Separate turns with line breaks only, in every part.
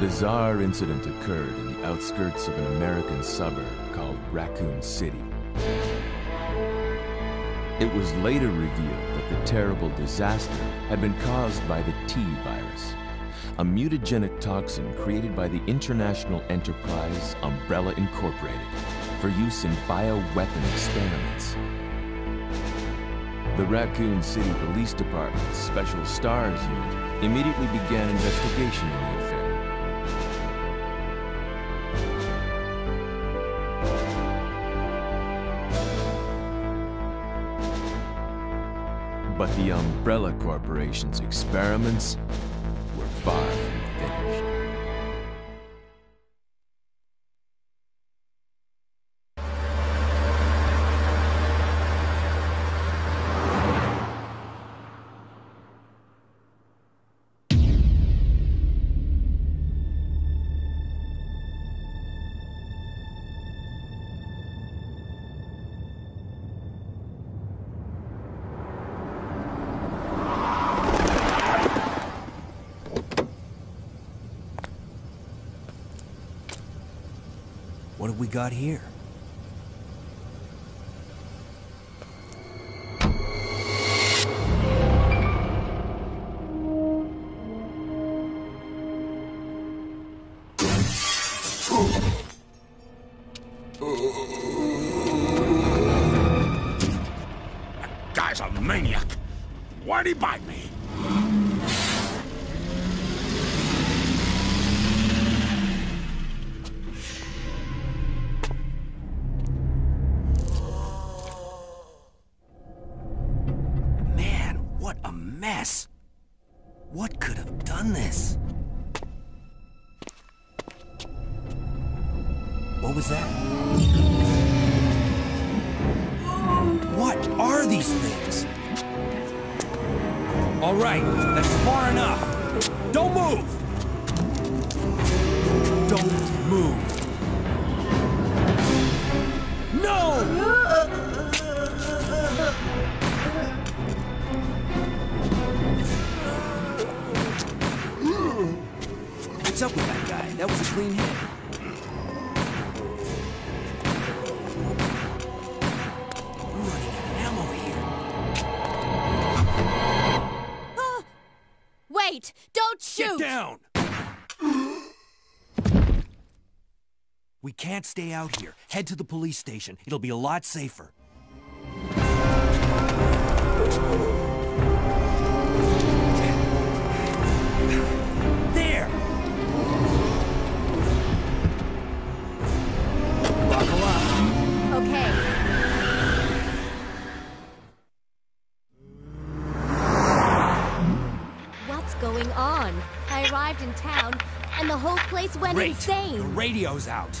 bizarre incident occurred in the outskirts of an American suburb called Raccoon City. It was later revealed that the terrible disaster had been caused by the T virus, a mutagenic toxin created by the international enterprise Umbrella Incorporated for use in bioweapon experiments. The Raccoon City Police Department's Special Stars Unit immediately began investigation in the the Umbrella Corporation's experiments
got here? Stay out here. Head to the police station. It'll be a lot safer. There! Buckle up.
Okay. What's going on? I arrived in town, and the whole place went
Great.
insane.
The radio's out.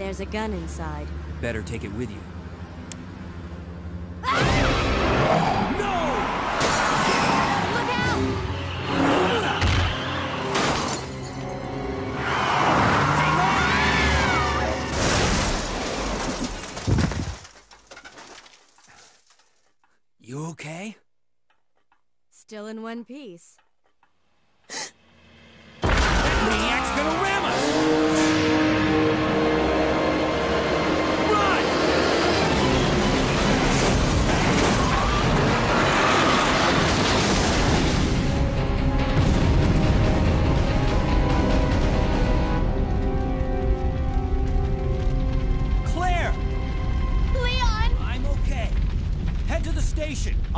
There's a gun inside.
Better take it with you.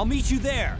I'll meet you there.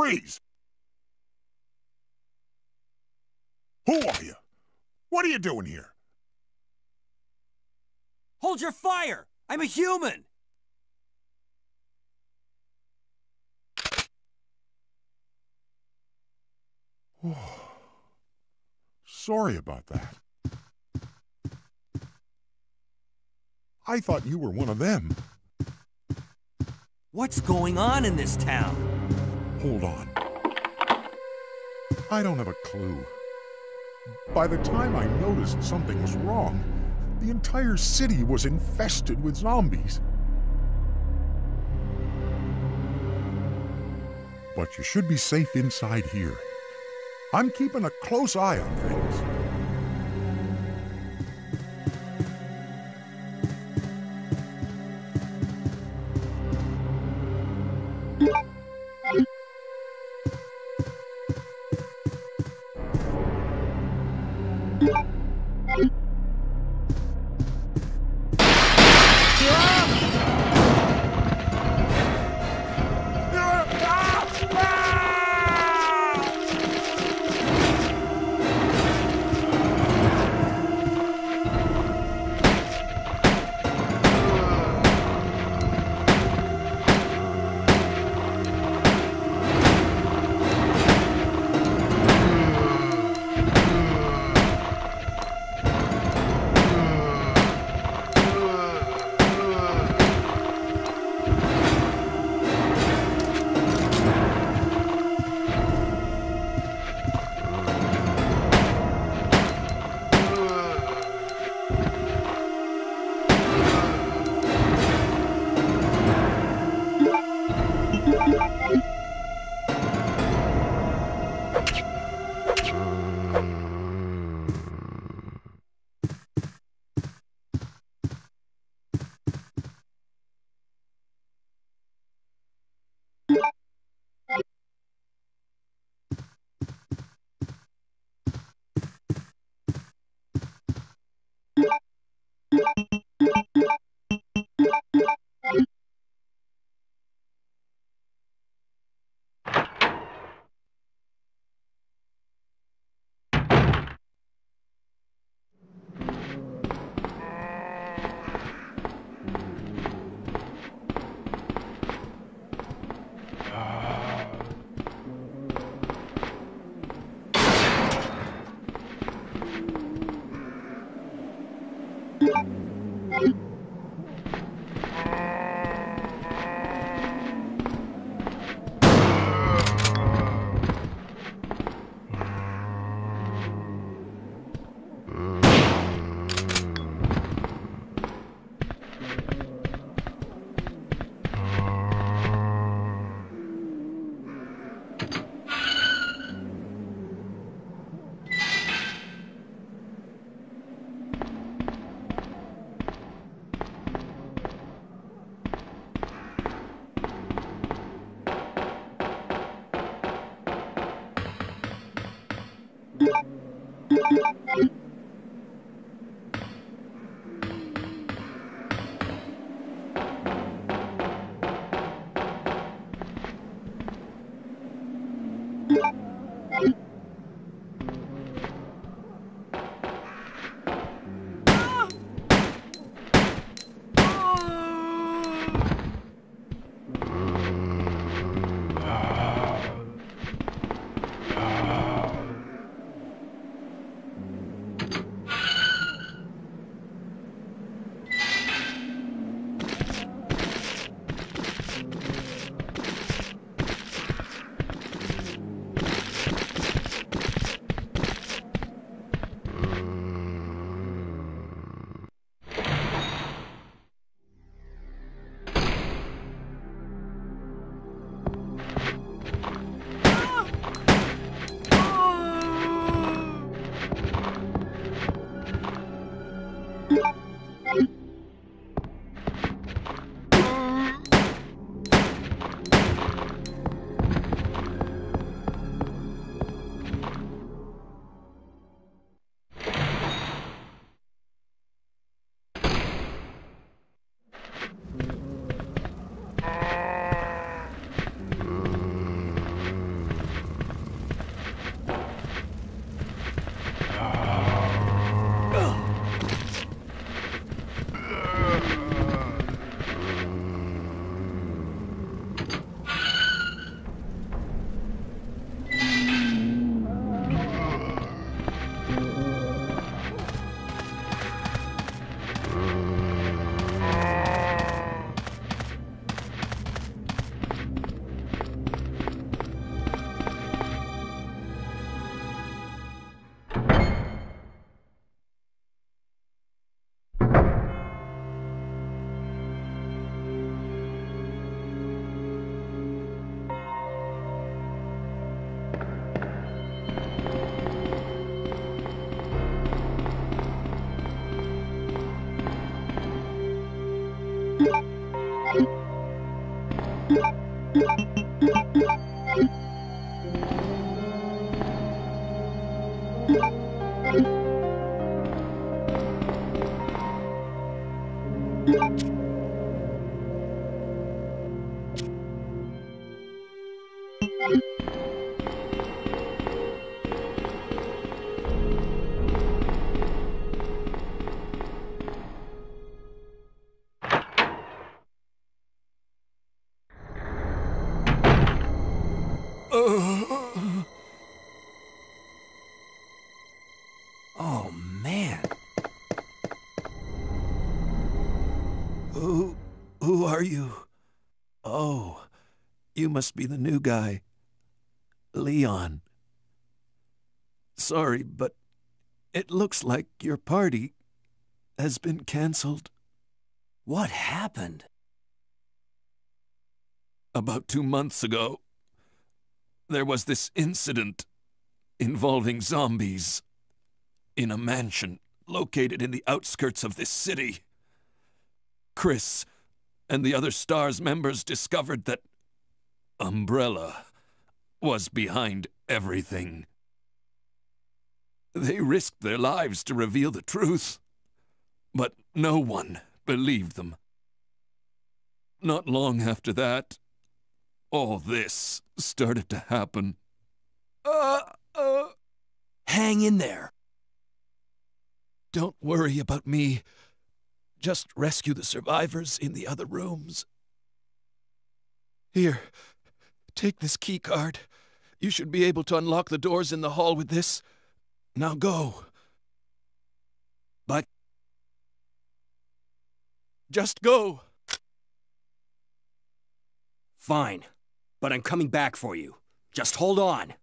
Freeze! Who are you? What are you doing here?
Hold your fire! I'm a human!
Sorry about that. I thought you were one of them.
What's going on in this town?
Hold on. I don't have a clue. By the time I noticed something was wrong, the entire city was infested with zombies. But you should be safe inside here. I'm keeping a close eye on things.
Who. are you? Oh, you must be the new guy. Leon. Sorry, but it looks like your party has been cancelled.
What happened?
About two months ago, there was this incident involving zombies in a mansion located in the outskirts of this city. Chris and the other STARS members discovered that Umbrella was behind everything. They risked their lives to reveal the truth, but no one believed them. Not long after that, all this started to happen. Uh, uh,
Hang in there.
don't worry about me. Just rescue the survivors in the other rooms. Here, take this key card. You should be able to unlock the doors in the hall with this. Now go.
But
Just go.
fine. But I'm coming back for you. Just hold on.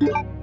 감사합니다.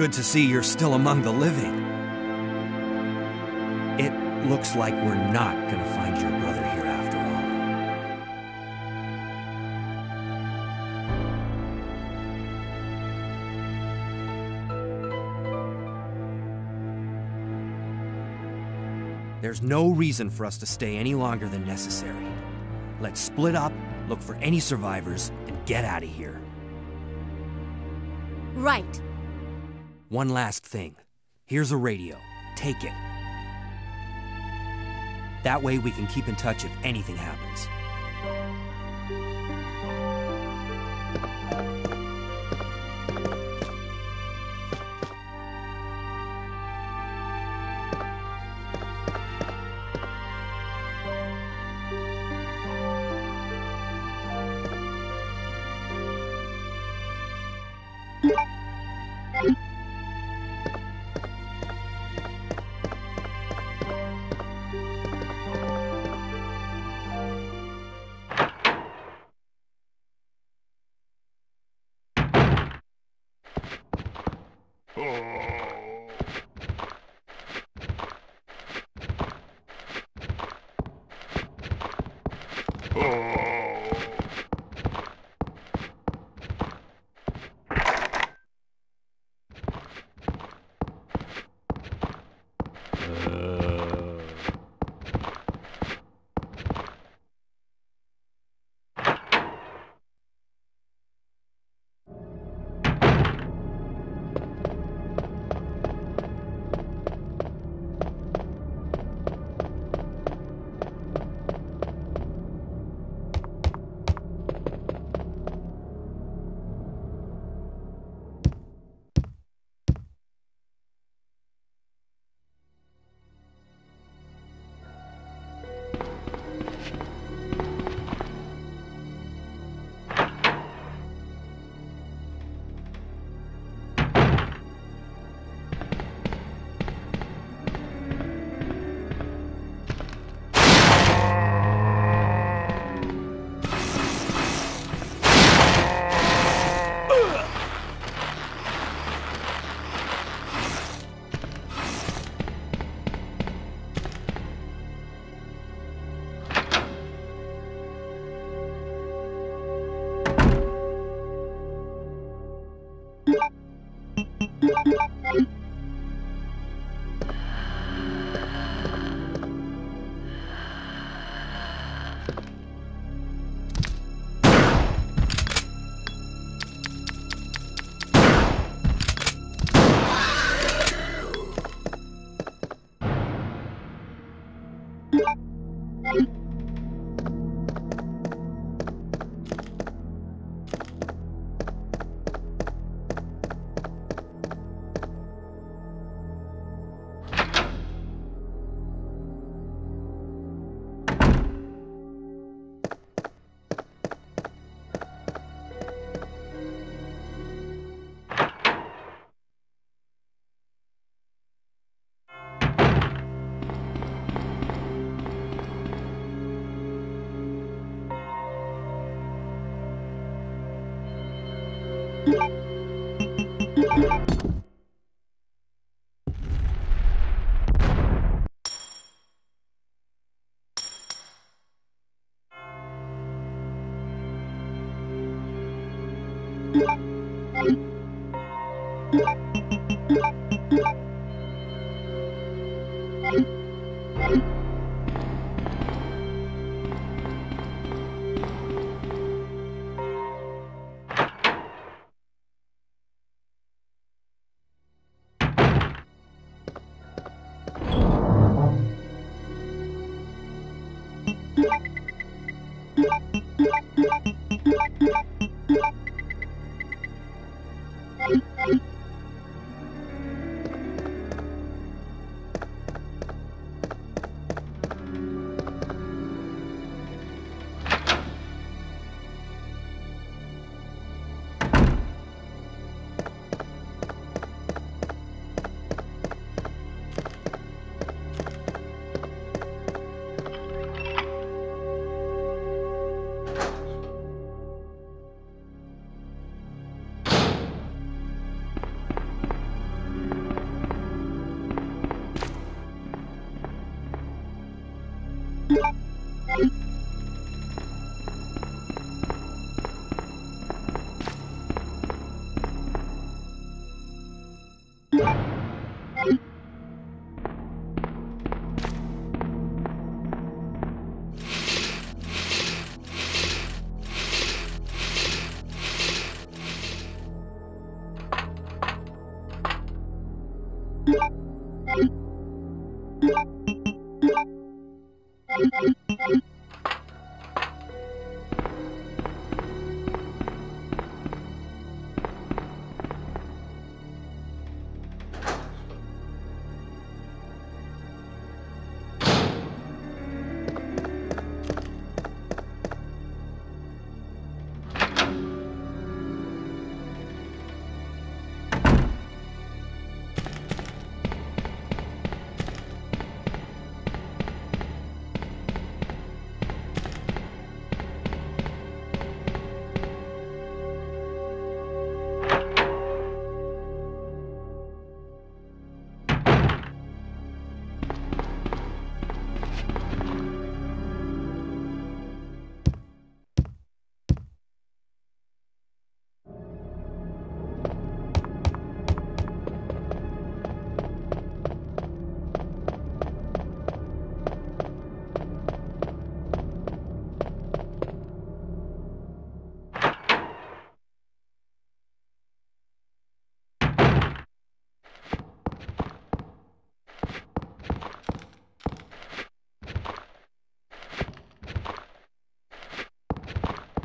Good to see you're still among the living. It looks like we're not gonna find your brother here after all. There's no reason for us to stay any longer than necessary. Let's split up, look for any survivors, and get out of here.
Right.
One last thing. Here's a radio. Take it. That way we can keep in touch if anything happens.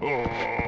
Oh.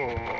Oh.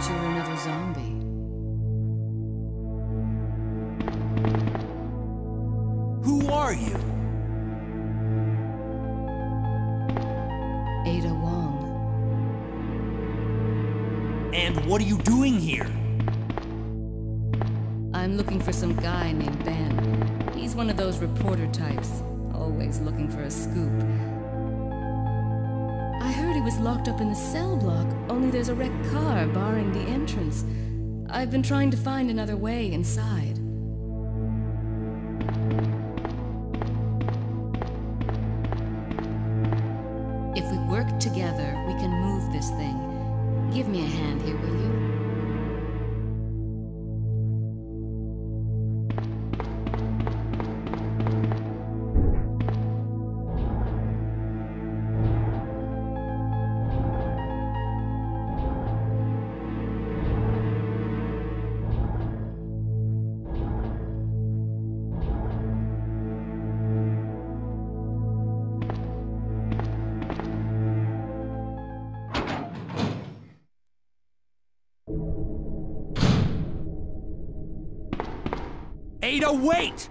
Thought you were another zombie.
Who are you?
Ada Wong.
And what are you doing here?
I'm looking for some guy named Ben. He's one of those reporter types, always looking for a scoop. Was locked up in the cell block, only there's a wrecked car barring the entrance. I've been trying to find another way inside.
Ada, wait!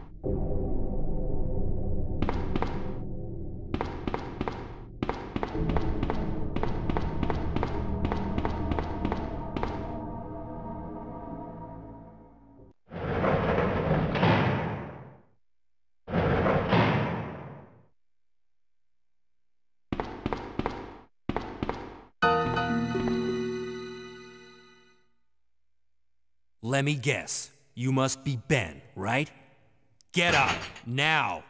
Let me guess. You must be Ben, right? Get up, now!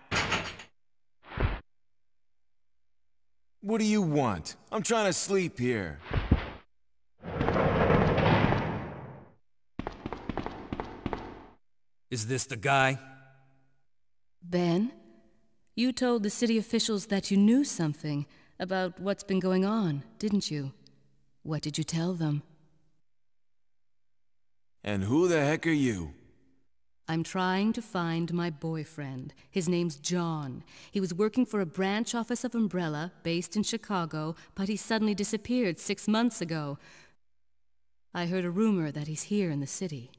What do you want? I'm trying to sleep here.
Is this the guy?
Ben, you told the city officials that you knew something about what's been going on, didn't you? What did you tell them?
And who the heck are you?
I'm trying to find my boyfriend. His name's John. He was working for a branch office of Umbrella based in Chicago, but he suddenly disappeared six months ago. I heard a rumor that he's here in the city.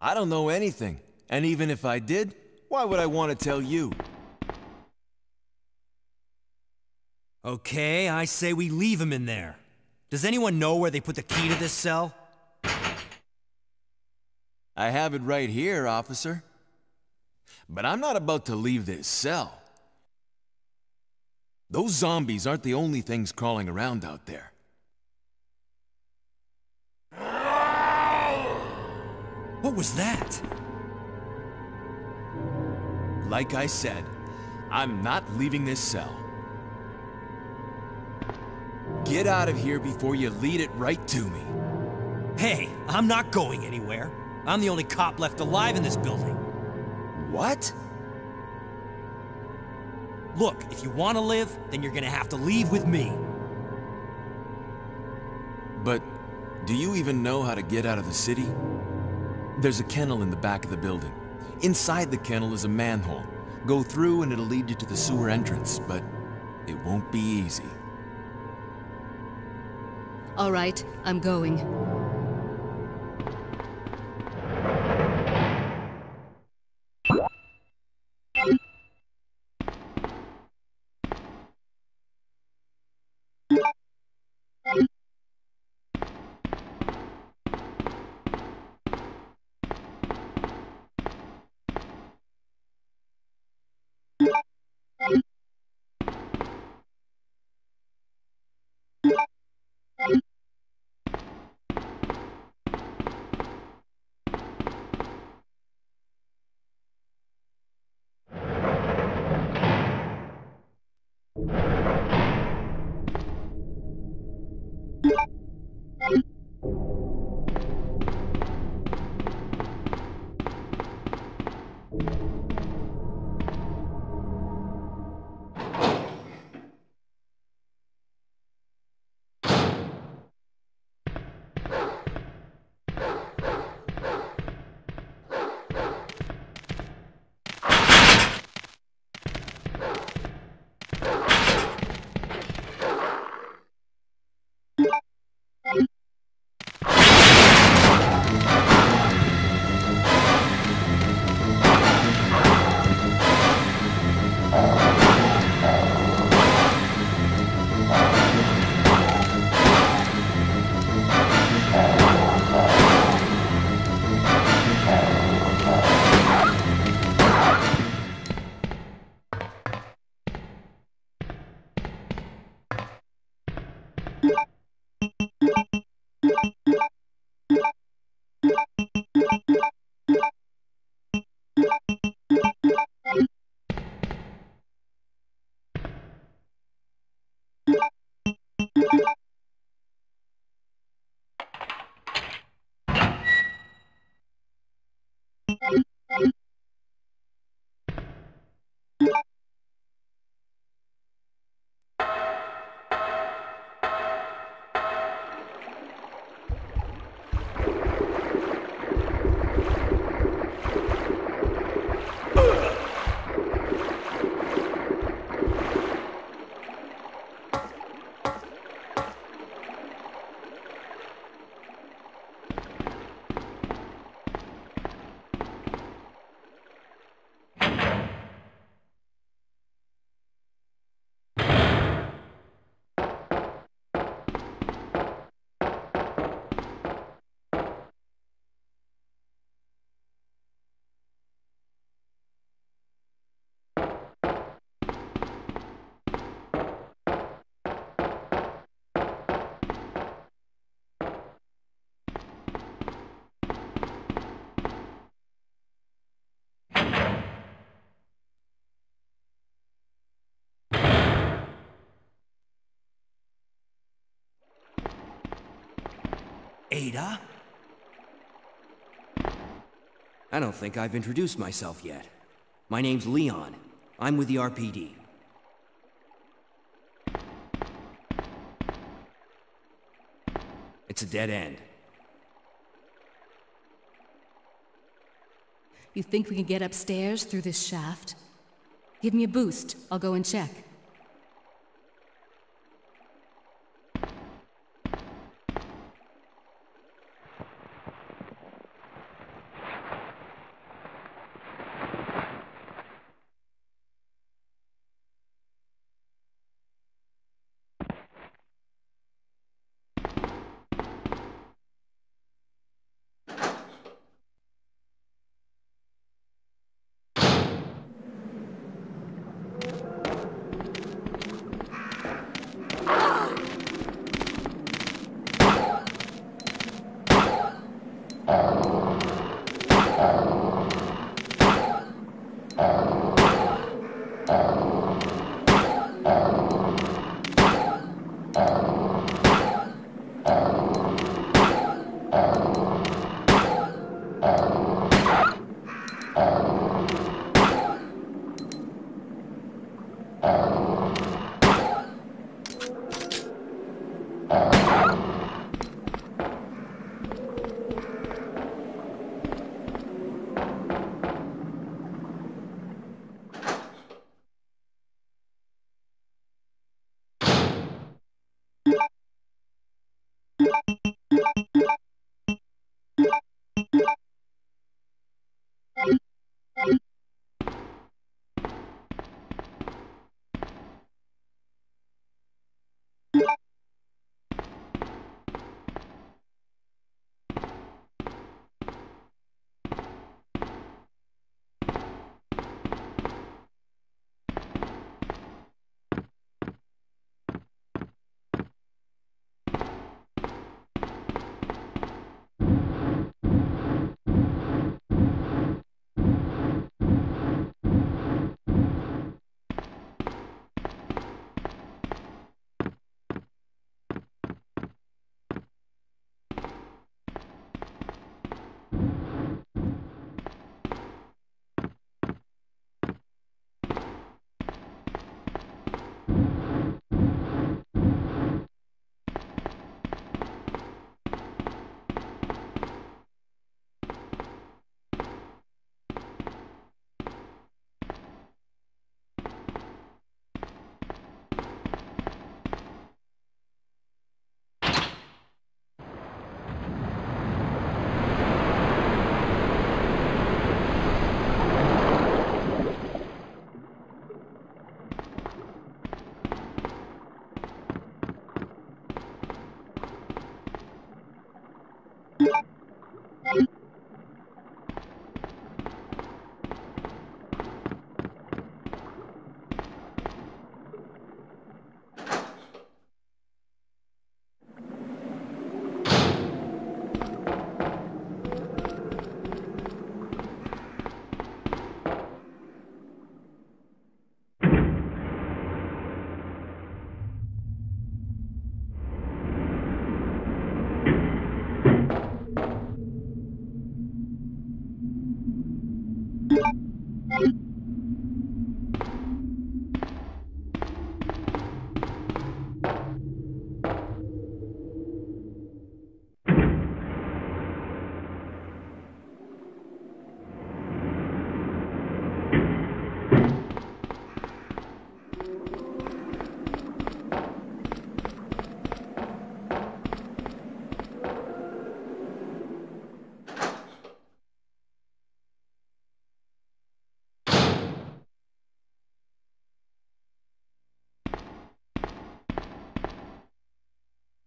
I don't know anything. And even if I did, why would I want to tell you?
Okay, I say we leave him in there. Does anyone know where they put the key to this cell?
I have it right here, officer. But I'm not about to leave this cell. Those zombies aren't the only things crawling around out there.
What was that?
Like I said, I'm not leaving this cell. Get out of here before you lead it right to me.
Hey, I'm not going anywhere. I'm the only cop left alive in this building.
What?
Look, if you want to live, then you're gonna have to leave with me.
But do you even know how to get out of the city? There's a kennel in the back of the building. Inside the kennel is a manhole. Go through and it'll lead you to the sewer entrance, but it won't be easy.
All right, I'm going.
Ada? I don't think I've introduced myself yet. My name's Leon. I'm with the RPD. It's a dead end.
You think we can get upstairs through this shaft? Give me a boost. I'll go and check.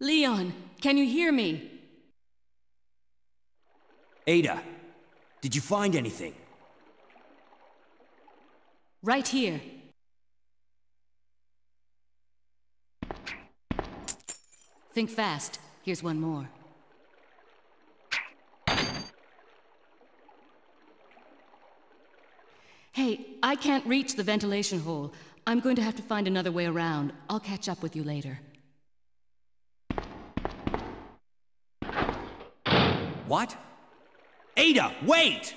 Leon, can you hear me?
Ada, did you find anything?
Right here. Think fast. Here's one more. Hey, I can't reach the ventilation hole. I'm going to have to find another way around. I'll catch up with you later.
What? Ada, wait!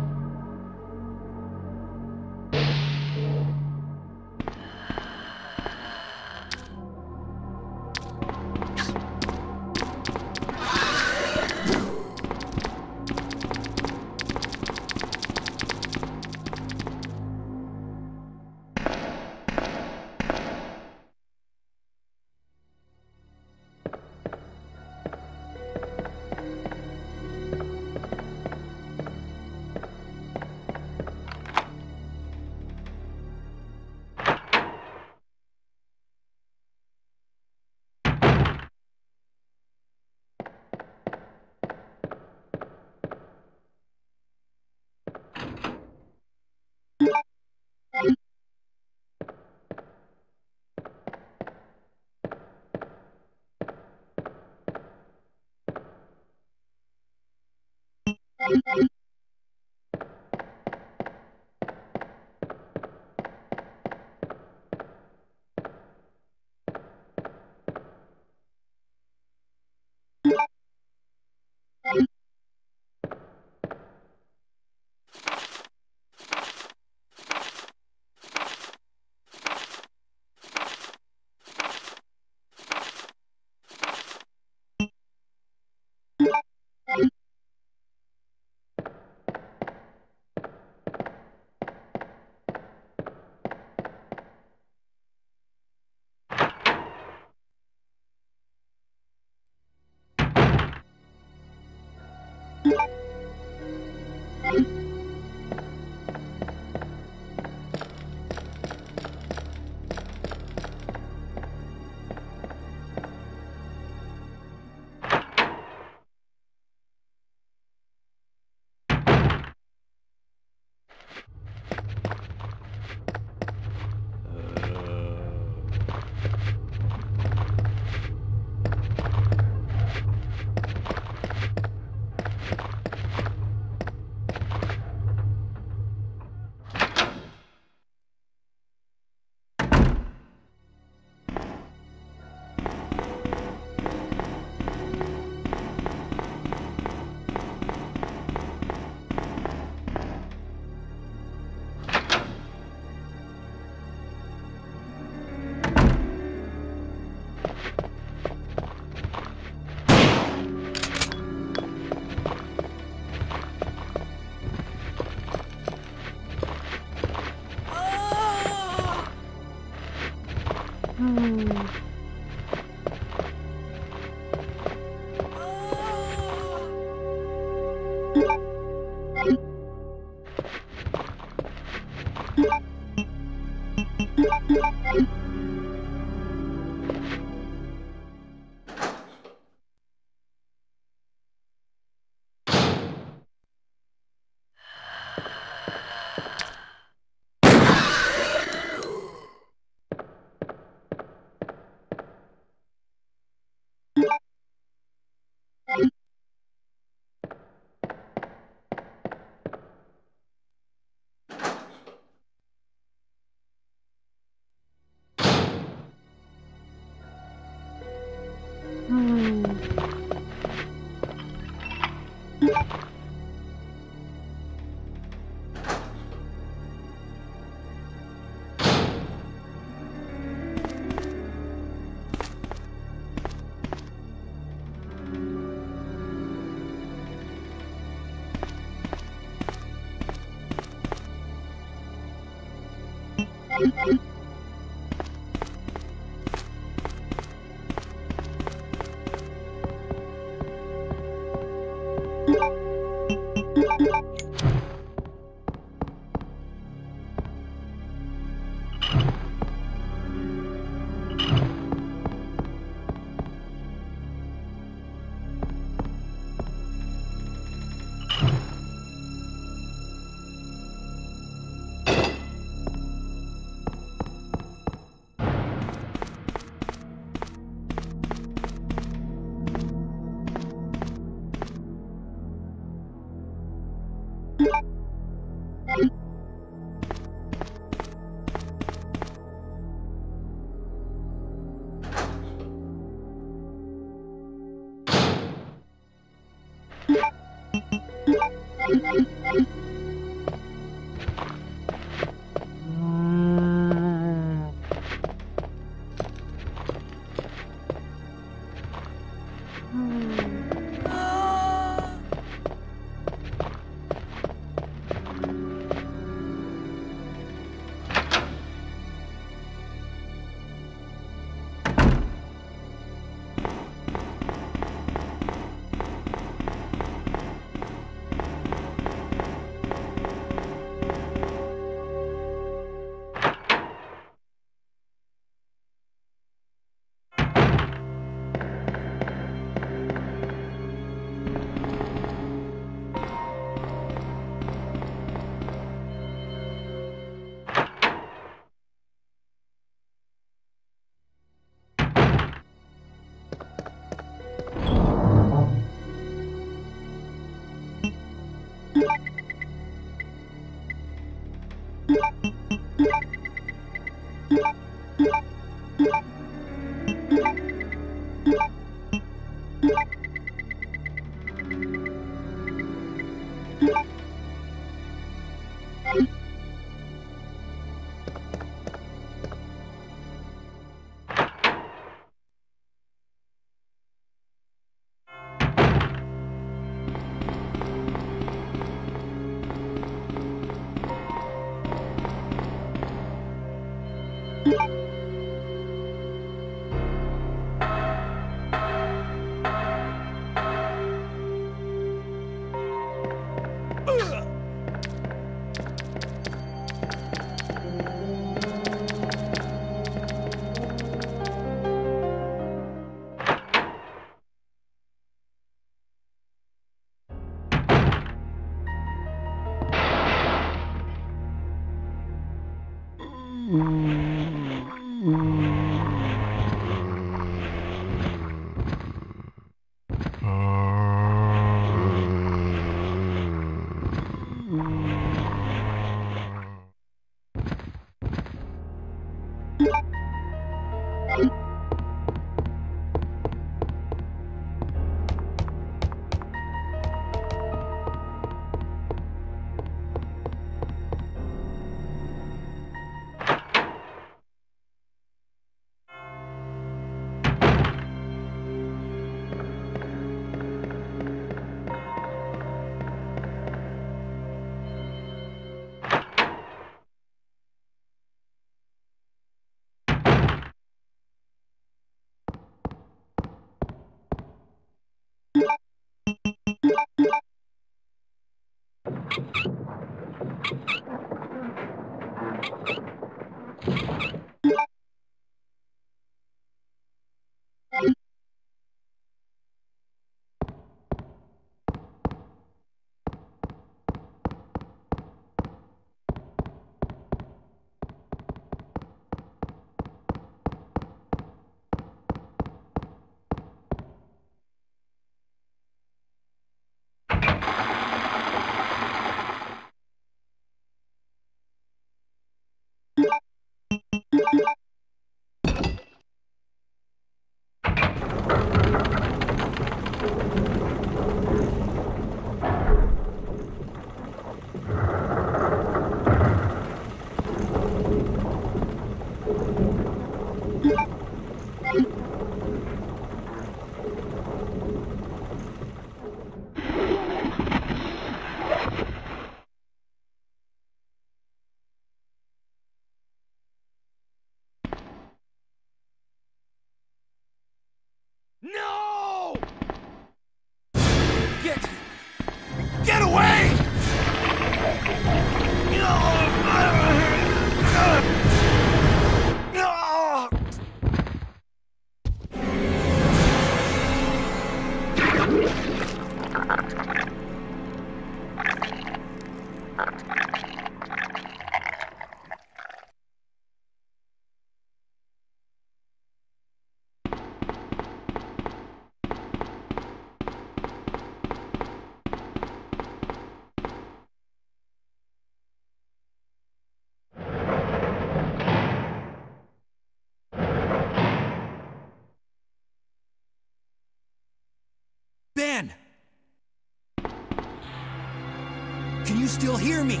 still hear me?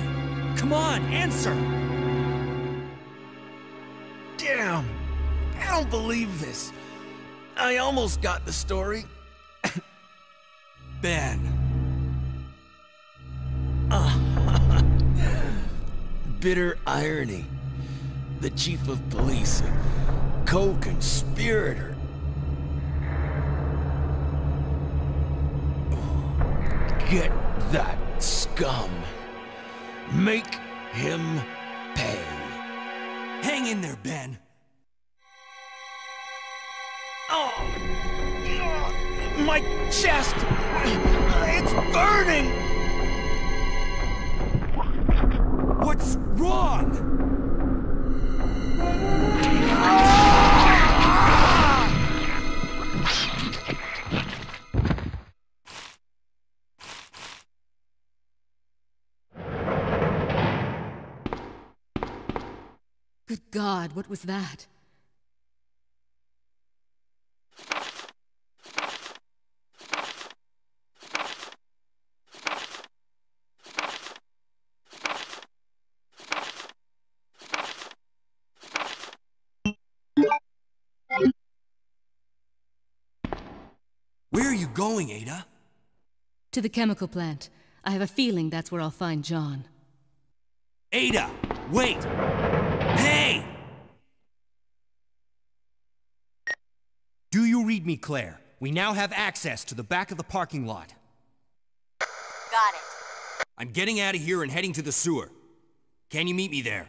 Come on, answer!
Damn! I don't believe this. I almost got the story.
Ben.
Bitter irony. The chief of police, co-conspirator.
Good God, what was that?
Where are you going, Ada?
To the chemical plant. I have a feeling that's where I'll find John.
Ada! Wait! Hey! Do you read me, Claire? We now have access to the back of the parking lot.
Got it.
I'm getting out of here and heading to the sewer. Can you meet me there?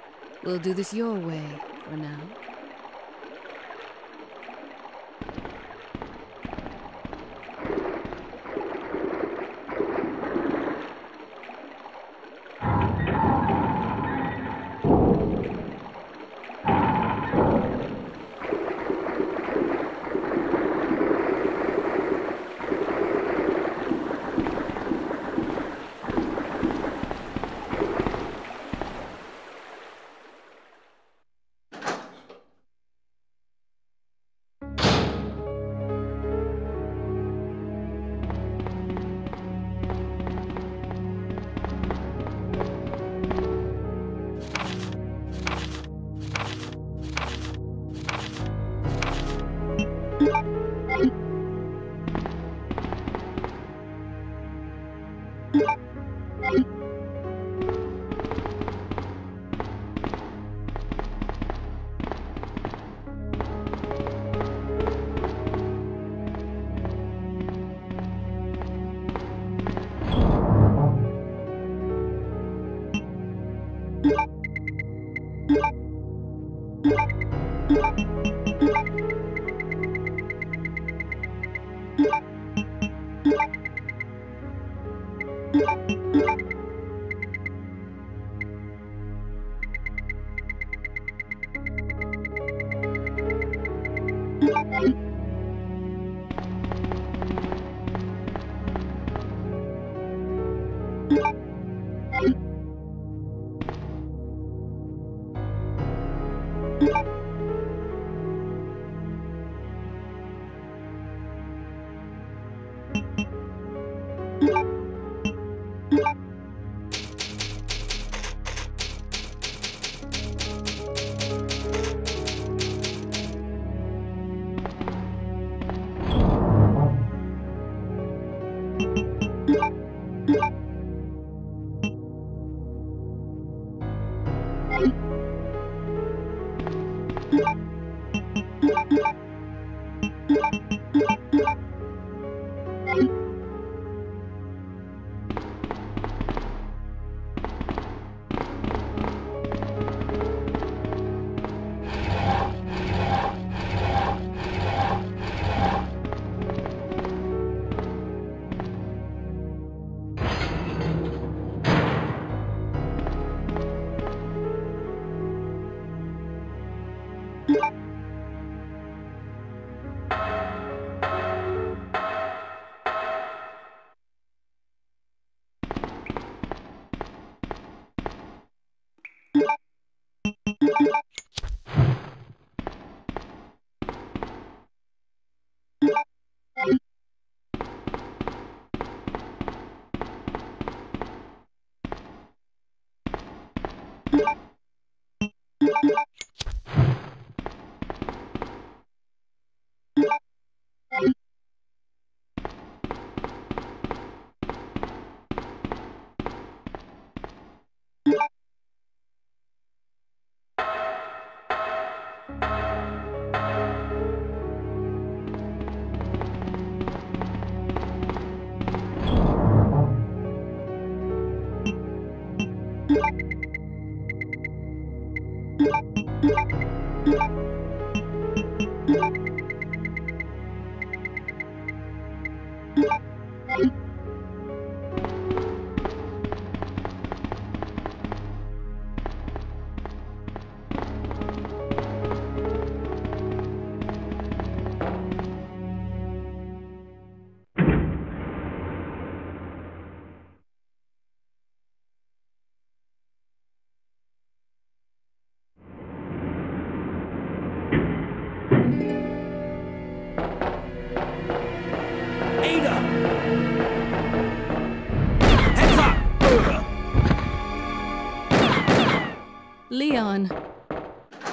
We'll do this your way for now.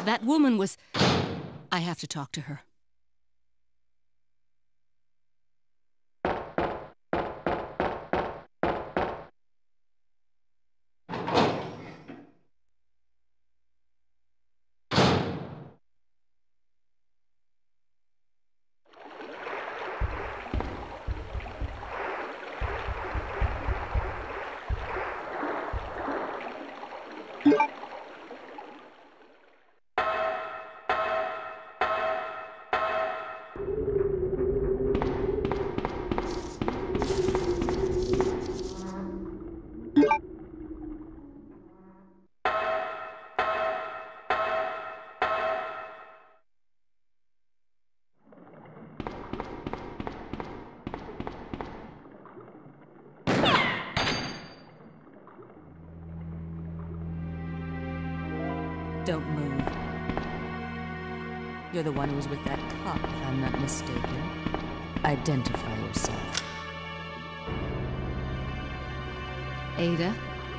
That woman was. I have to talk to her.
You're the one who was with that cop, if I'm not mistaken. Identify yourself.
Ada.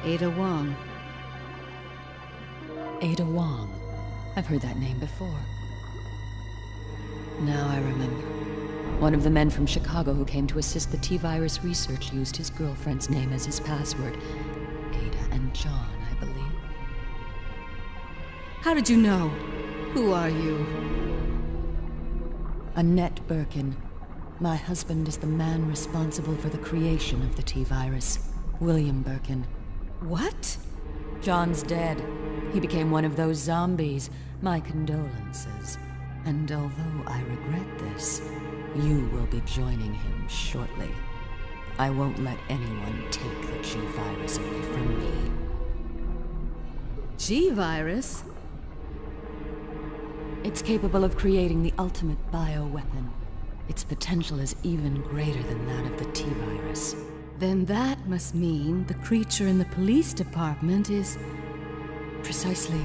Ada Wong.
Ada Wong. I've heard that name before. Now I remember. One of the men from Chicago who came to assist the T-virus research used his girlfriend's name as his password. Ada and John, I believe.
How did you know? Who are you?
Annette Birkin. My husband is the man responsible for the creation of the T-virus. William Birkin.
What?
John's dead. He became one of those zombies. My condolences. And although I regret this, you will be joining him shortly. I won't let anyone take the G-virus away from me.
G-Virus?
It's capable of creating the ultimate bioweapon. Its potential is even greater than that of the T-virus.
Then that must mean the creature in the police department is.
Precisely.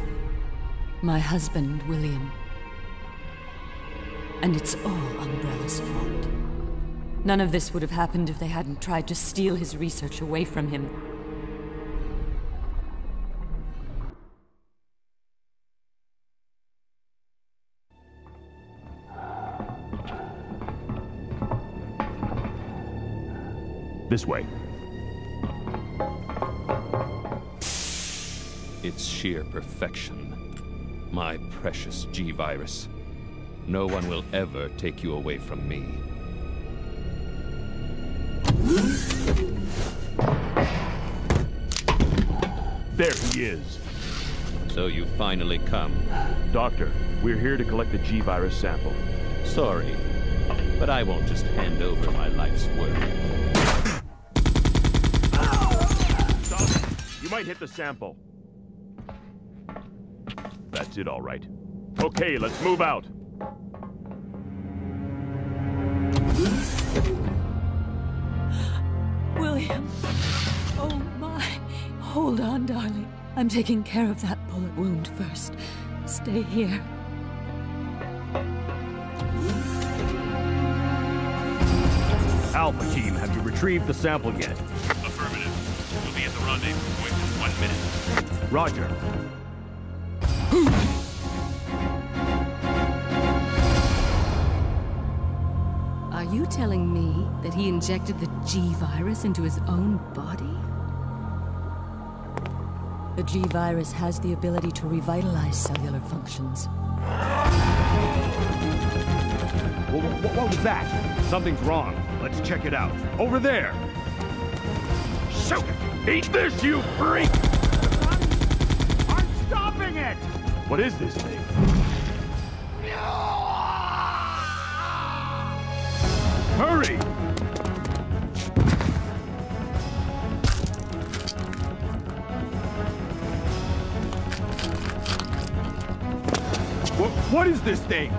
My husband, William. And it's all Umbrella's fault. None of this would have happened if they hadn't tried to steal his research away from him.
This way.
It's sheer perfection. My precious G-Virus. No one will ever take you away from me.
There he is.
So you finally come.
Doctor, we're here to collect the G-virus sample.
Sorry, but I won't just hand over my life's work.
Stop it! You might hit the sample. That's it, all right. Okay, let's move out.
William! Oh my! Hold on, darling. I'm taking care of that bullet wound first. Stay here.
Alpha team, have you retrieved the sample yet?
Affirmative. We'll be at the rendezvous point in one minute.
Roger.
Are you telling me that he injected the G-Virus into his own body?
The G virus has the ability to revitalize cellular functions.
Wha- wha- what was that? Something's wrong. Let's check it out. Over there! Shoot! Eat this, you freak! I'm stopping it! What is this thing? Hurry! What, what is this thing?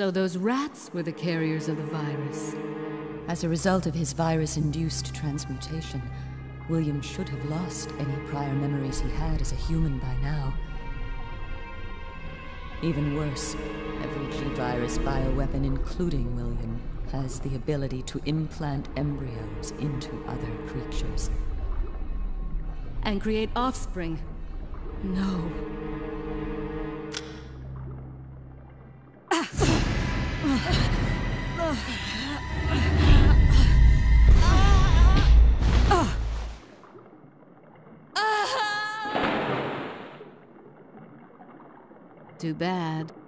So those rats were the carriers of the virus.
As a result of his virus-induced transmutation, William should have lost any prior memories he had as a human by now. Even worse, every G-Virus bioweapon, including William, has the ability to implant embryos into other creatures.
And create offspring. No. Too bad.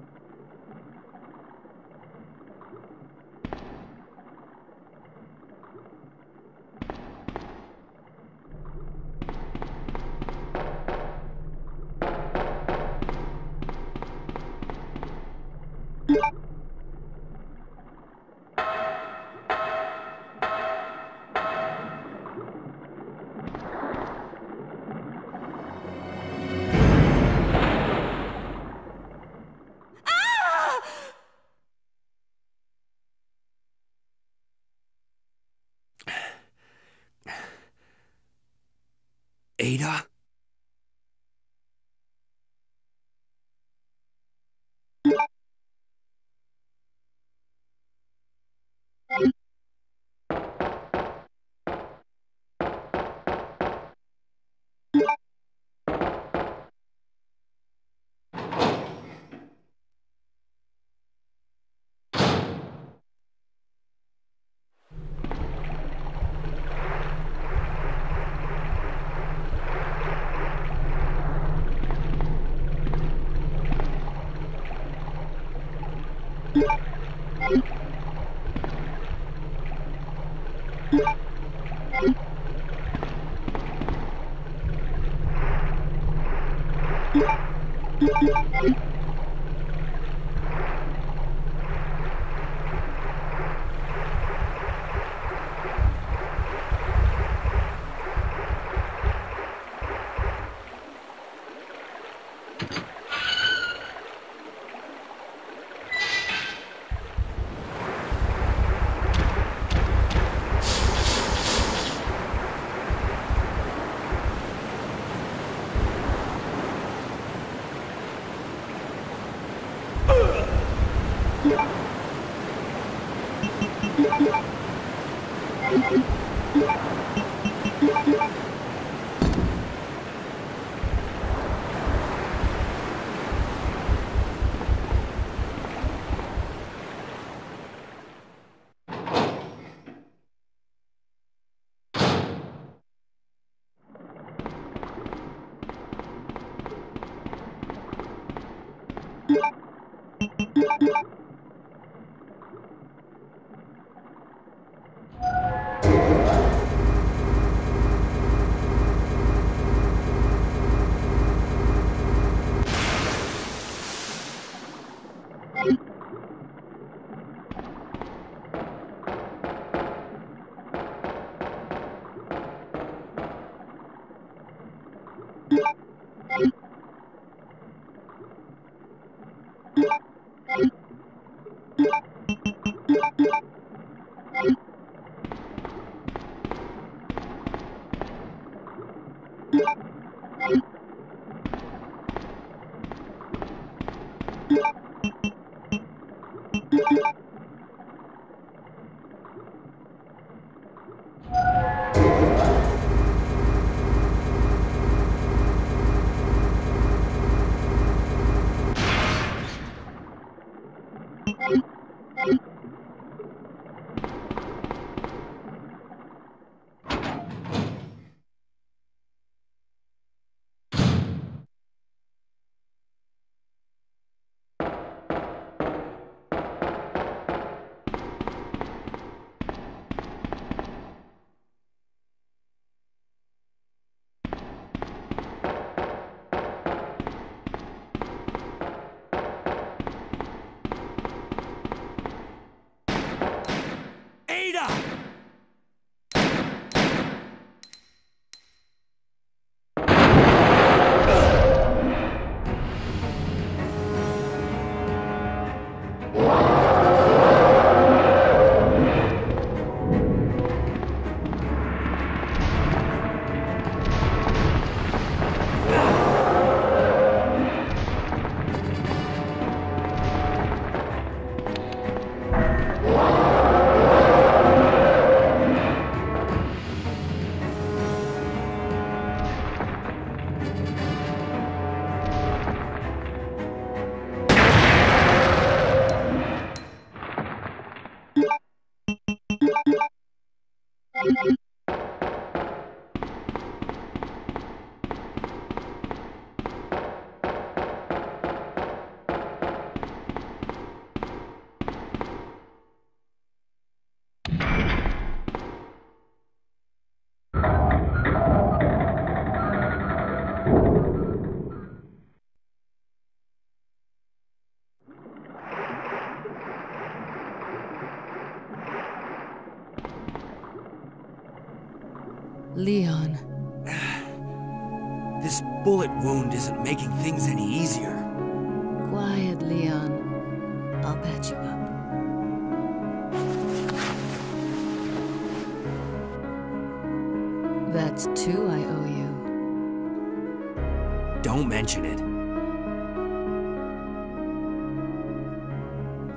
Mention it.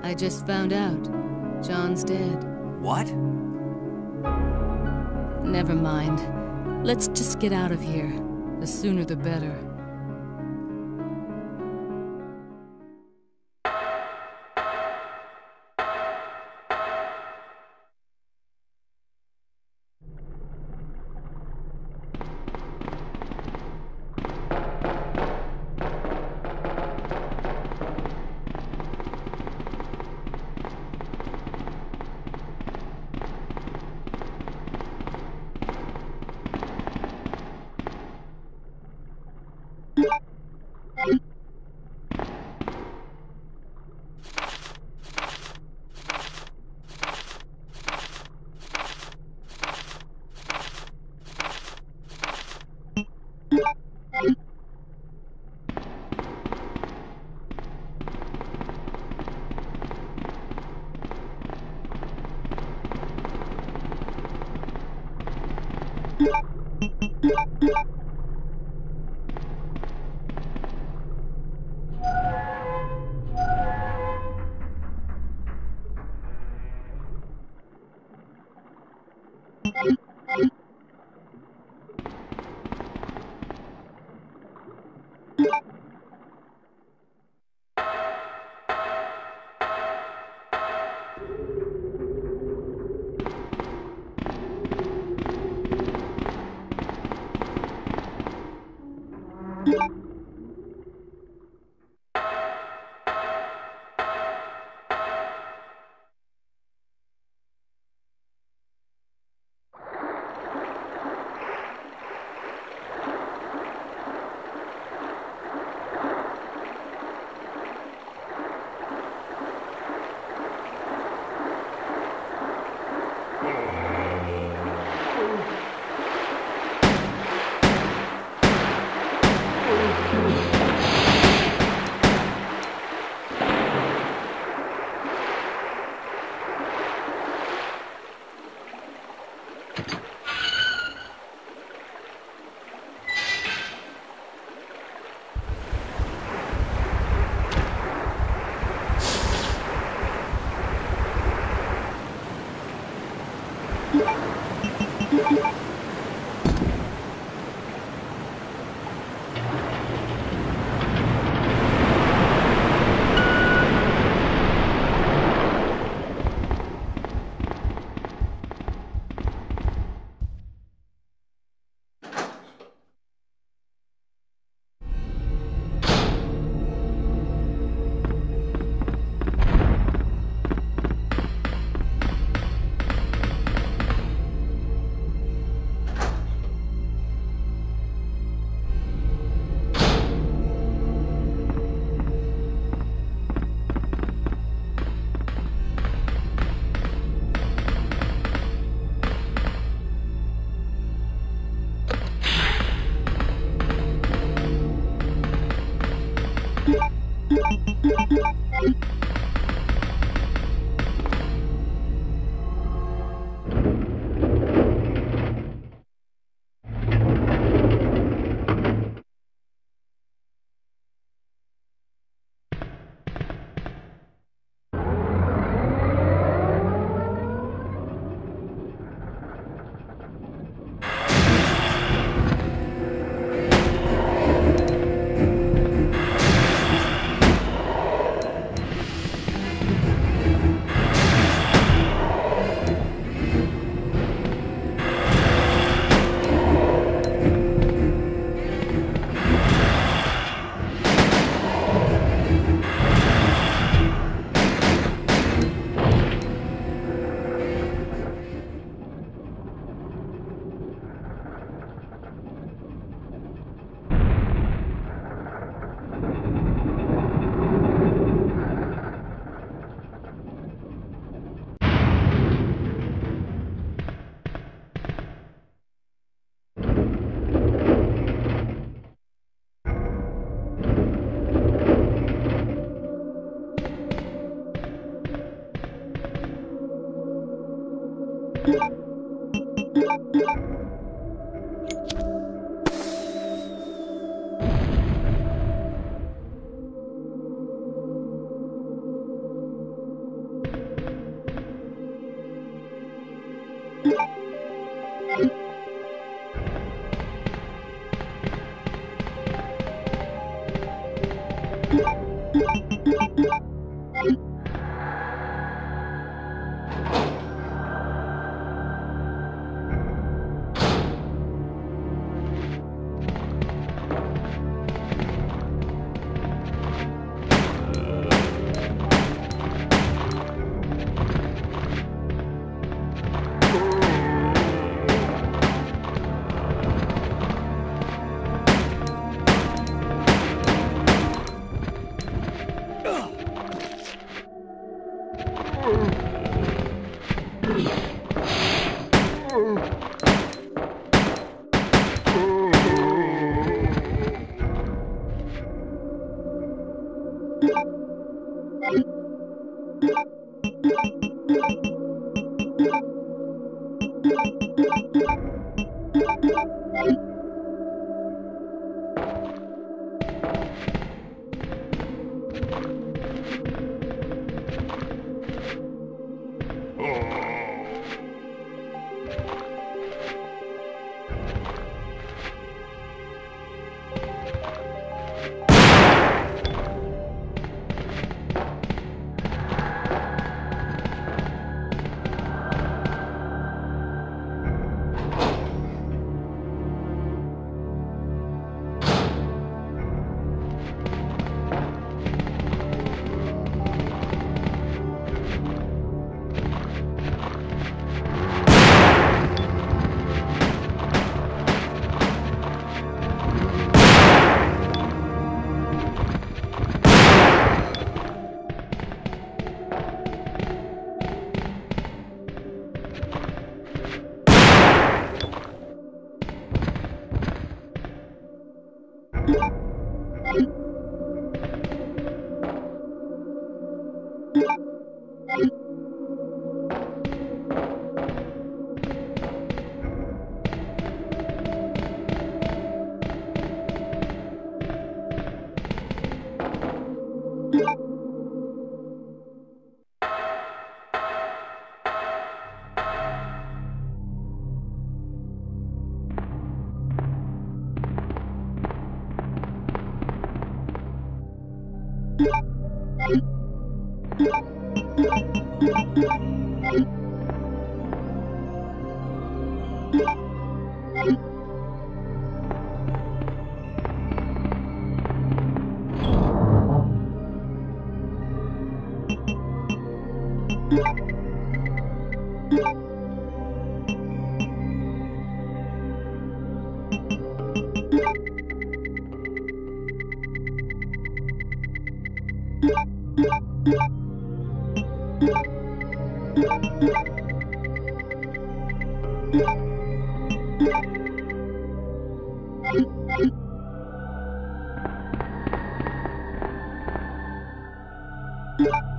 I just found out. John's dead.
What?
Never mind. Let's just get out of here. The sooner the better.
you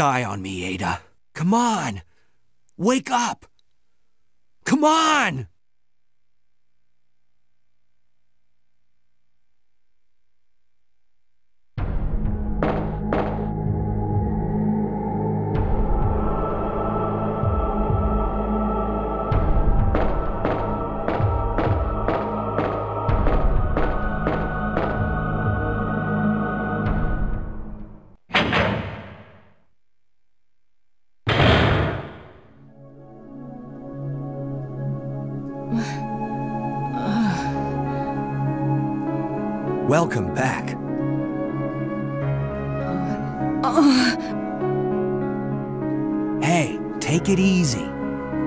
die on me, Ada. Come on! Wake up! Come on! Welcome back. Hey, take it easy.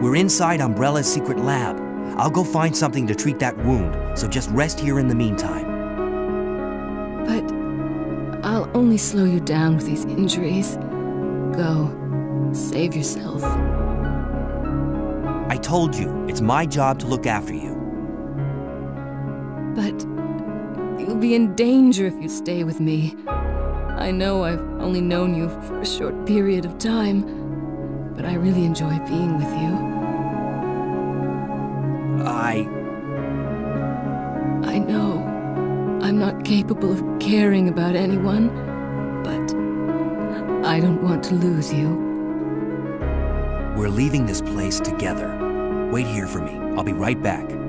We're inside Umbrella's secret lab. I'll go find something to treat that wound, so just rest here in the meantime.
But I'll only slow you down with these injuries. Go. Save yourself.
I told you, it's my job to look after you.
Be in danger if you stay with me. I know I've only known you for a short period of time, but I really enjoy being with you.
I.
I know I'm not capable of caring about anyone, but I don't want to lose you.
We're leaving this place together. Wait here for me. I'll be right back.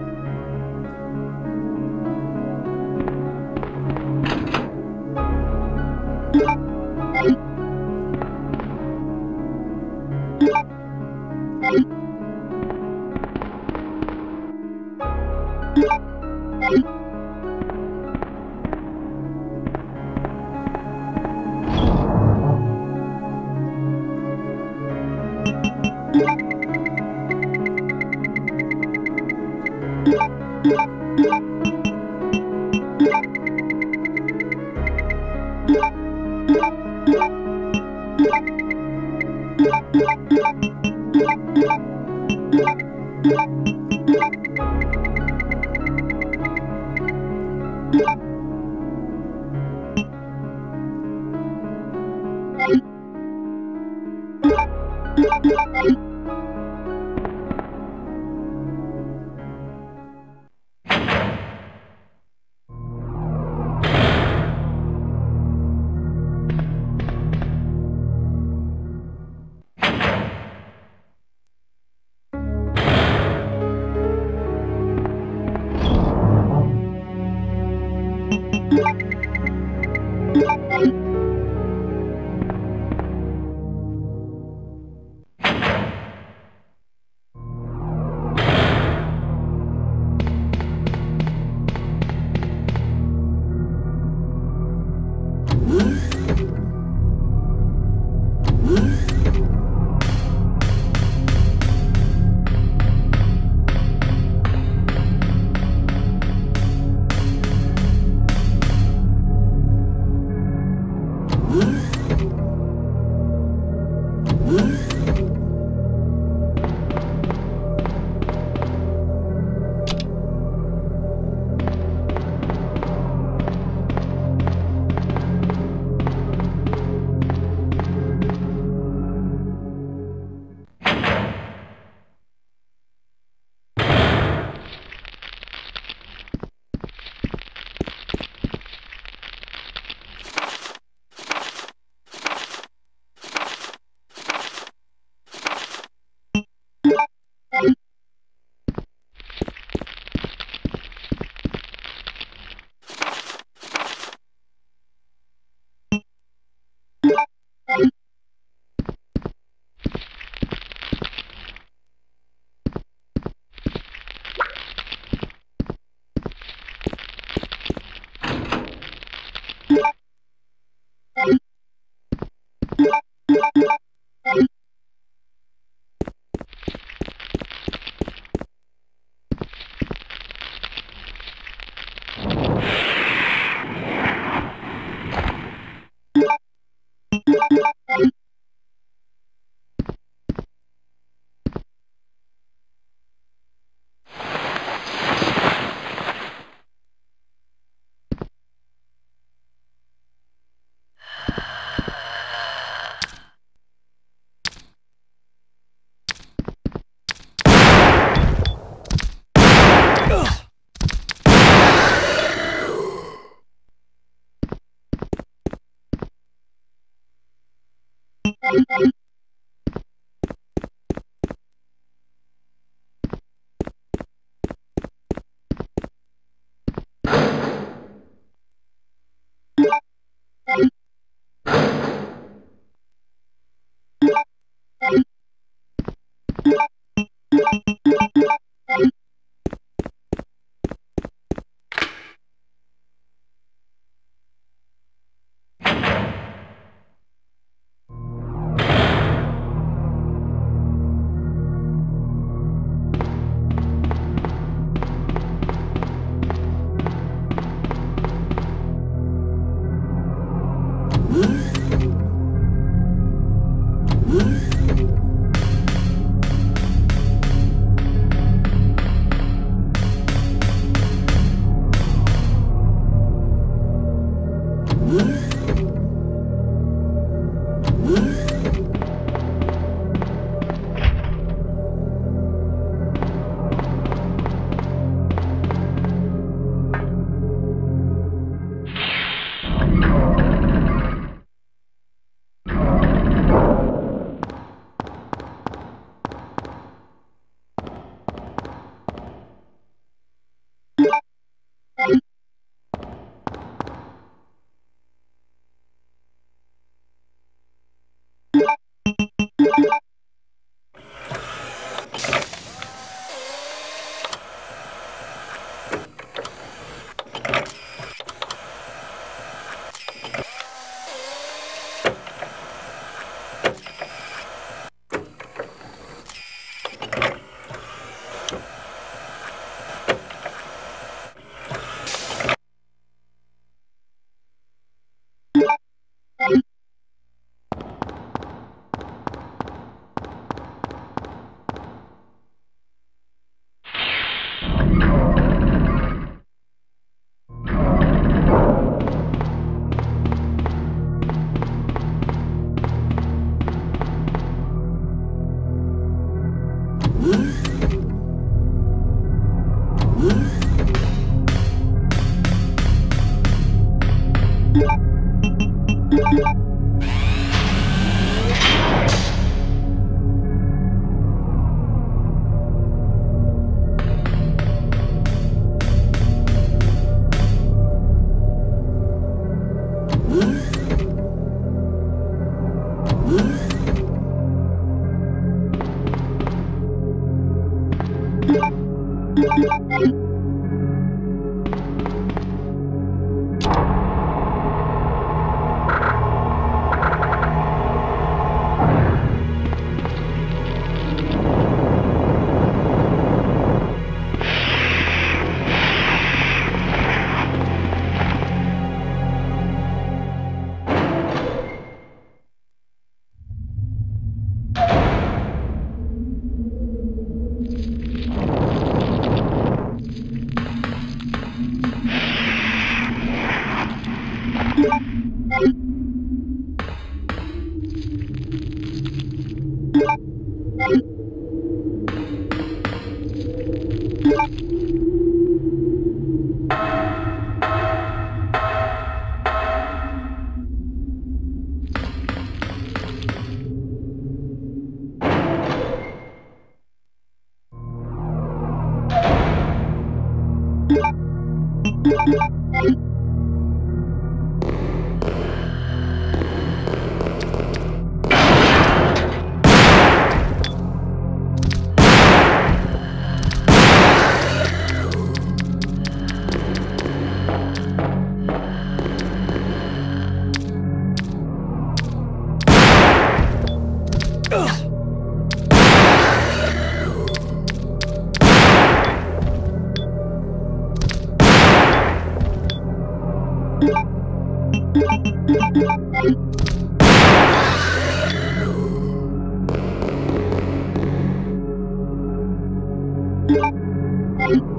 Yeah.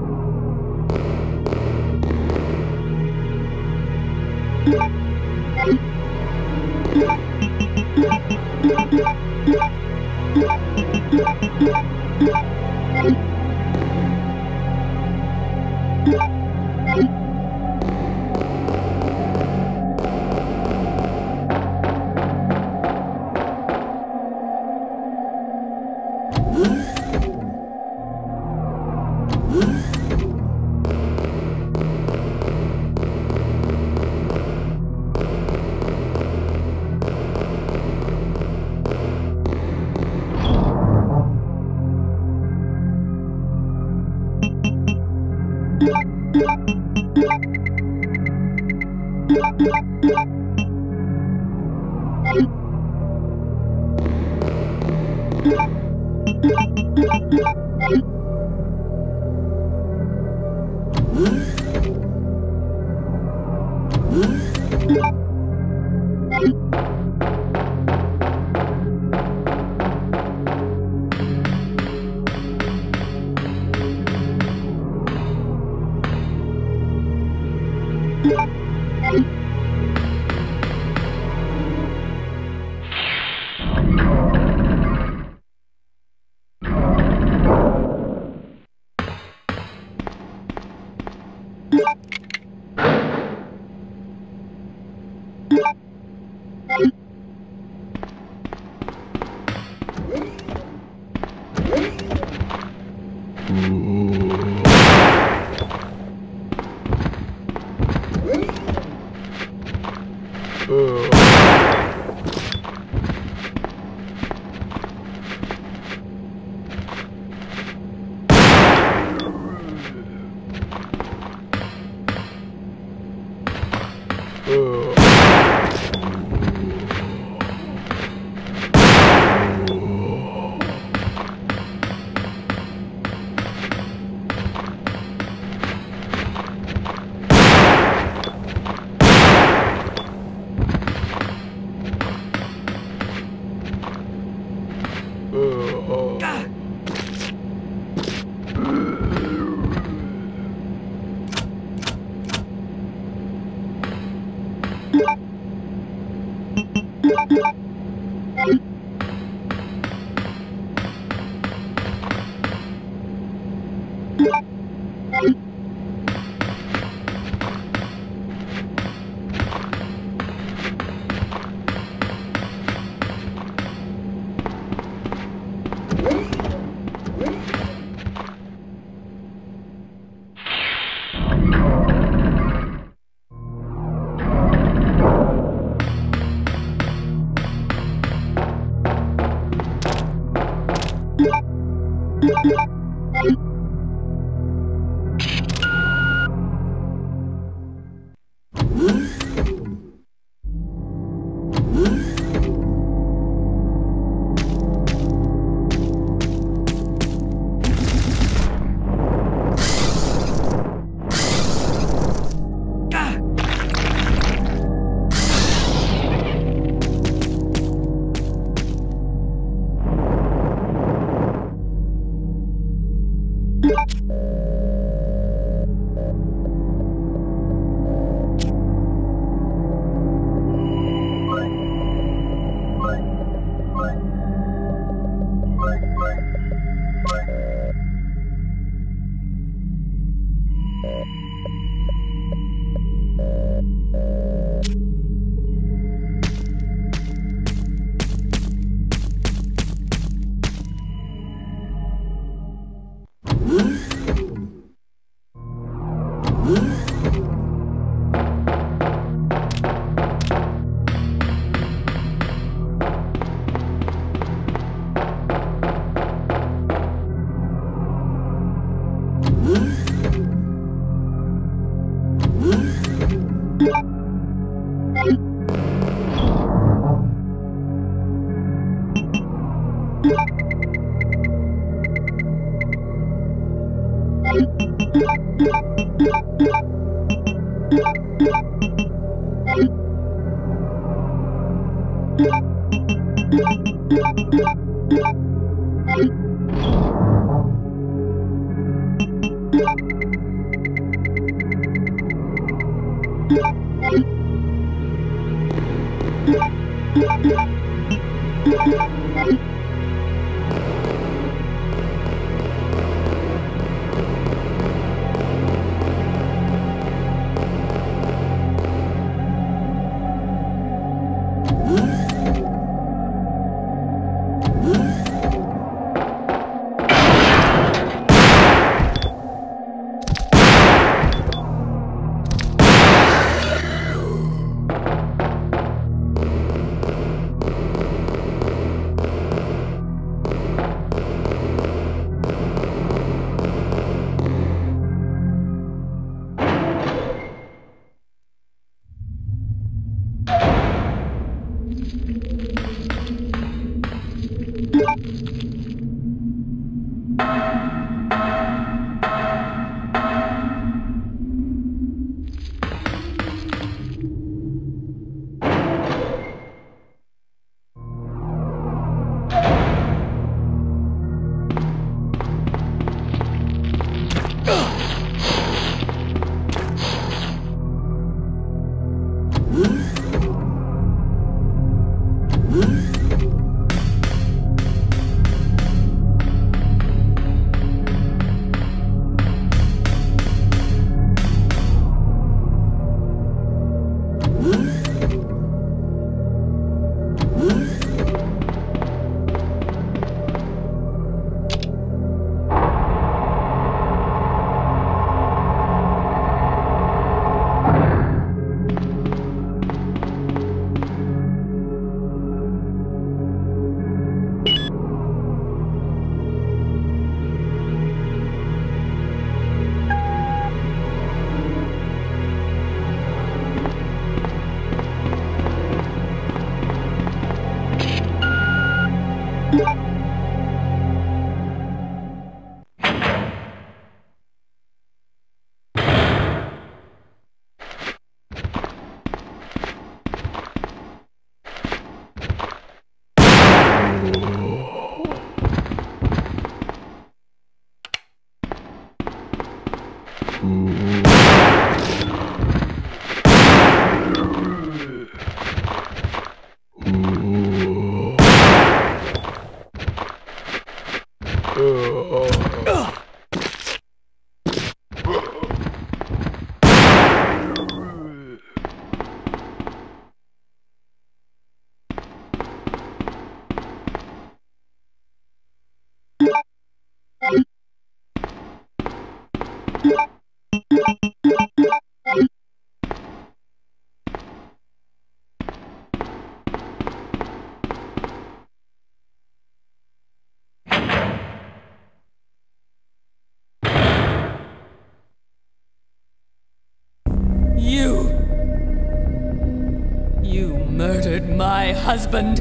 Husband.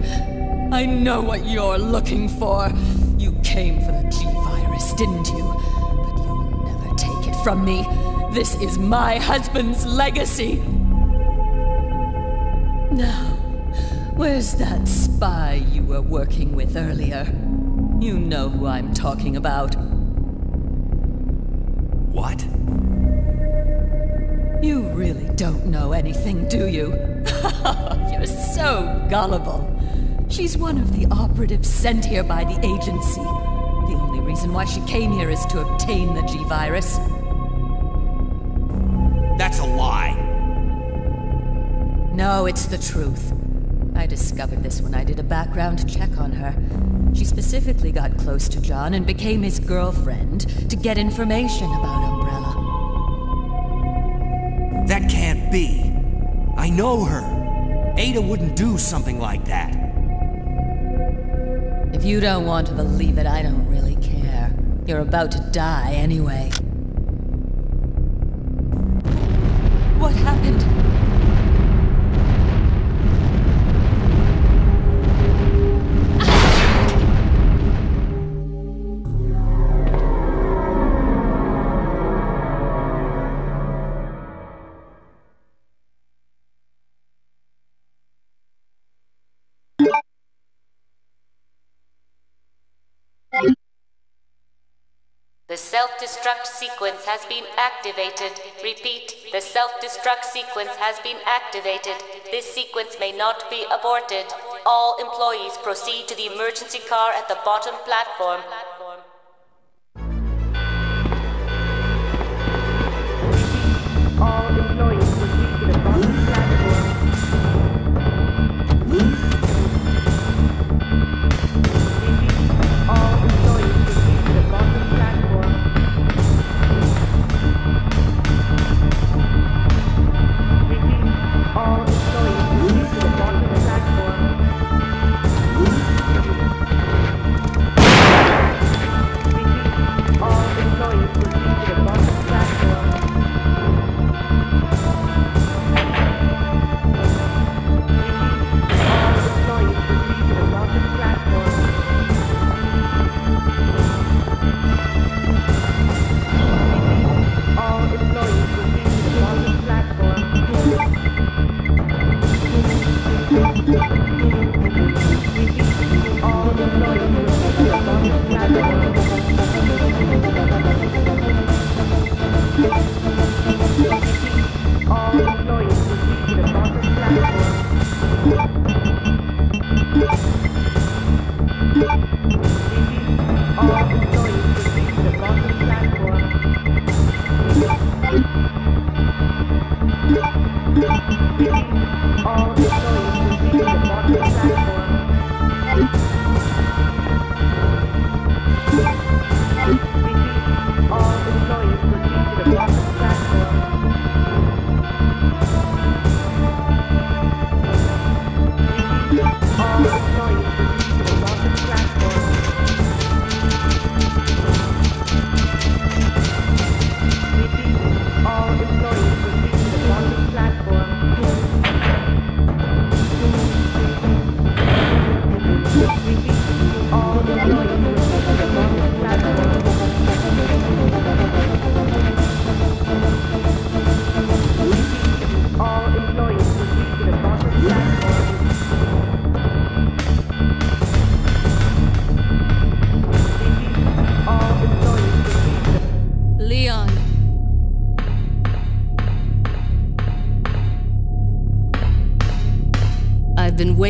I know what you're looking for. You came for the G virus, didn't you? But you'll never take it from me. This is my husband's legacy. Now, where's that spy you were working with earlier? You know who I'm talking about.
What?
You really don't know anything, do you? You're so gullible. She's one of the operatives sent here by the agency. The only reason why she came here is to obtain the G virus.
That's a lie.
No, it's the truth. I discovered this when I did a background check on her. She specifically got close to John and became his girlfriend to get information about Umbrella.
That can't be. I know her. Ada wouldn't do something like that.
If you don't want to believe it, I don't really care. You're about to die anyway.
Sequence has been activated. Repeat, the self-destruct sequence has been activated. This sequence may not be aborted. All employees proceed to the emergency car at the bottom platform.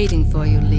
Waiting for you, Leon.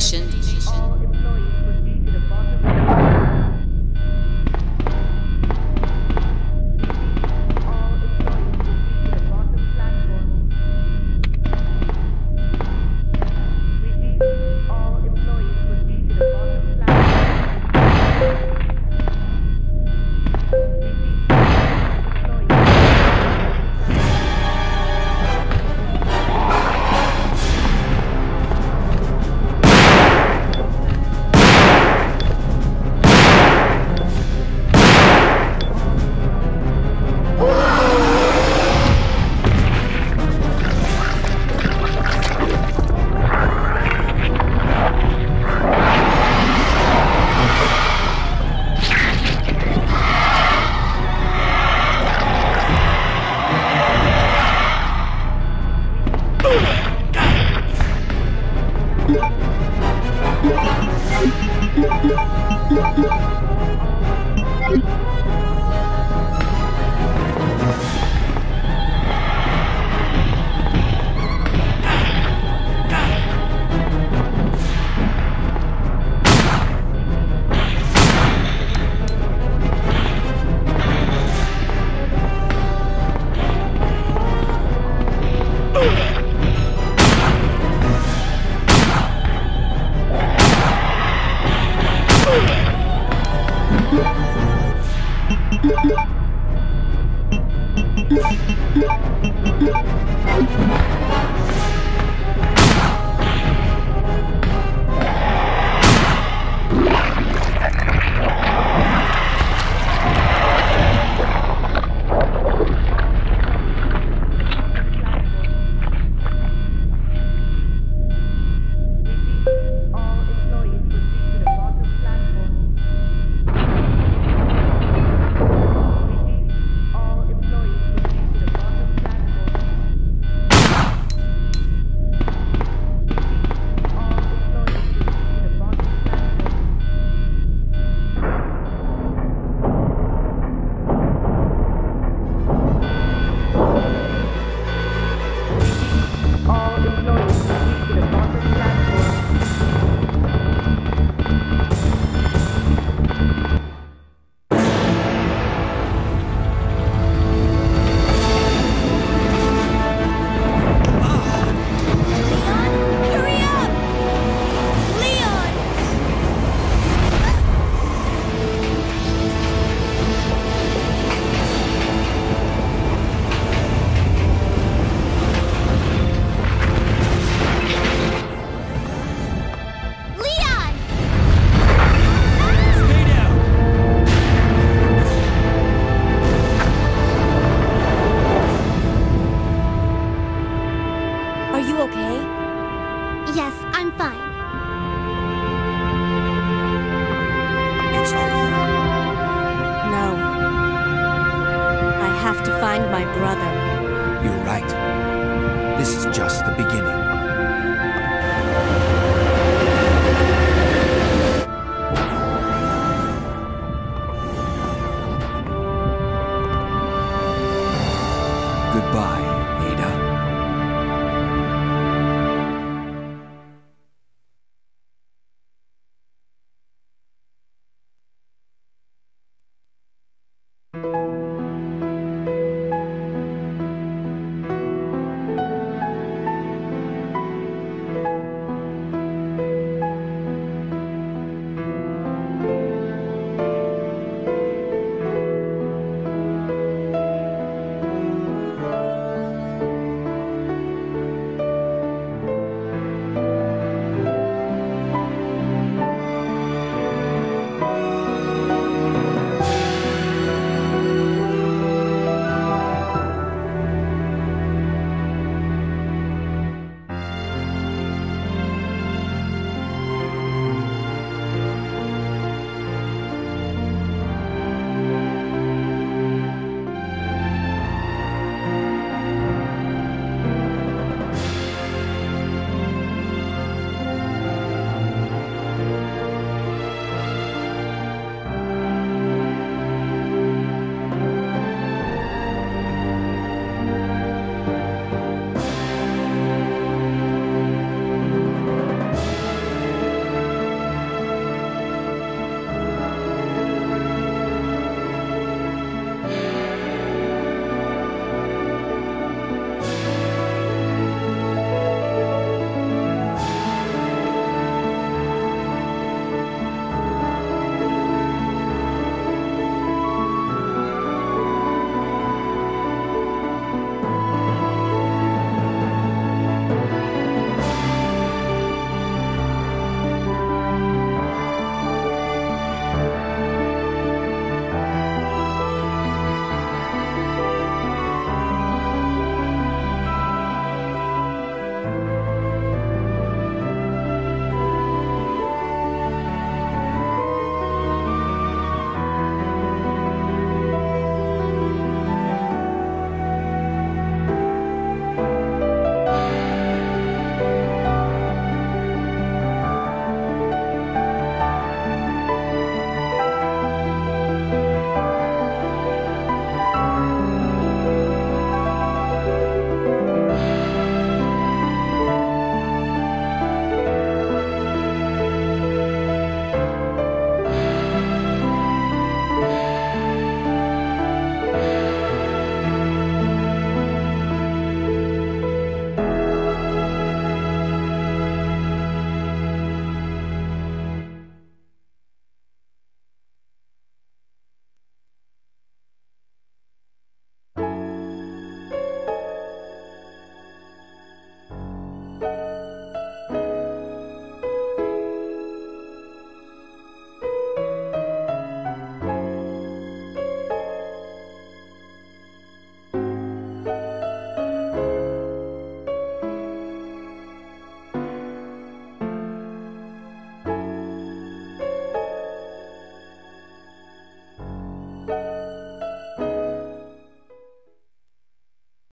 Until